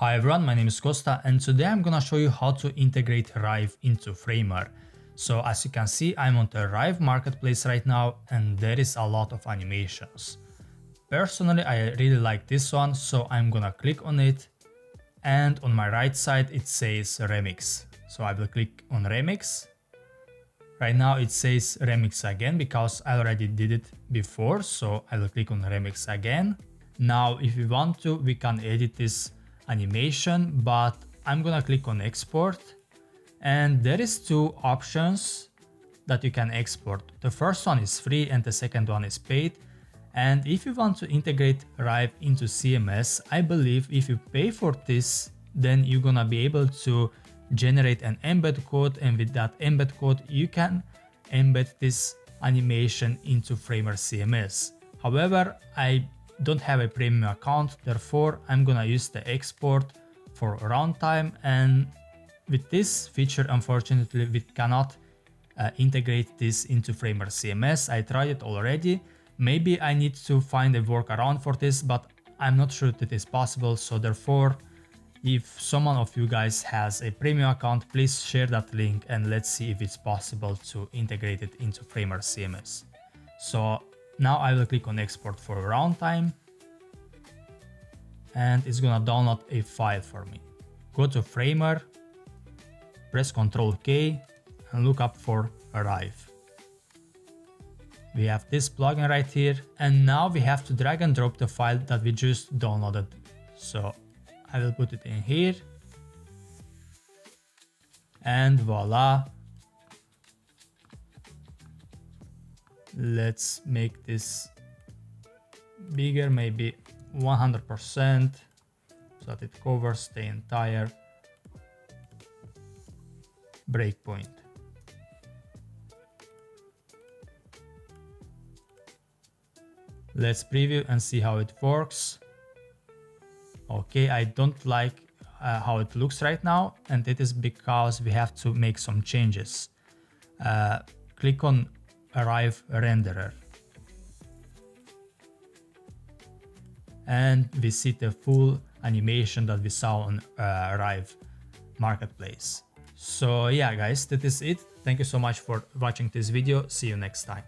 Hi everyone, my name is Kosta and today I'm gonna show you how to integrate Rive into Framer. So as you can see, I'm on the Rive marketplace right now and there is a lot of animations. Personally, I really like this one, so I'm gonna click on it and on my right side it says Remix. So I will click on Remix. Right now it says Remix again because I already did it before, so I will click on Remix again. Now if we want to, we can edit this animation, but I'm gonna click on export and there is two options that you can export. The first one is free and the second one is paid. And if you want to integrate Rive into CMS, I believe if you pay for this, then you're gonna be able to generate an embed code and with that embed code, you can embed this animation into Framer CMS. However, I don't have a premium account, therefore I'm gonna use the export for runtime and with this feature unfortunately we cannot uh, integrate this into Framer CMS. I tried it already, maybe I need to find a workaround for this but I'm not sure that is possible so therefore if someone of you guys has a premium account please share that link and let's see if it's possible to integrate it into Framer CMS. So now I will click on export for runtime and it's gonna download a file for me. Go to Framer, press Ctrl K and look up for Rive. We have this plugin right here and now we have to drag and drop the file that we just downloaded. So I will put it in here and voila let's make this bigger maybe 100% so that it covers the entire breakpoint. Let's preview and see how it works. Okay i don't like uh, how it looks right now and it is because we have to make some changes. Uh, click on Rive renderer. And we see the full animation that we saw on uh, Rive marketplace. So yeah guys, that is it. Thank you so much for watching this video. See you next time.